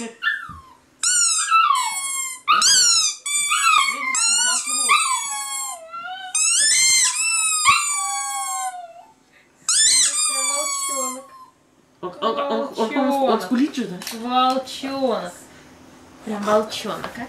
Свет. Видите, у нас звук. Волчонок. Он, он, он, он, он, он скулит что-то? Волчонок. Прям волчонок, а?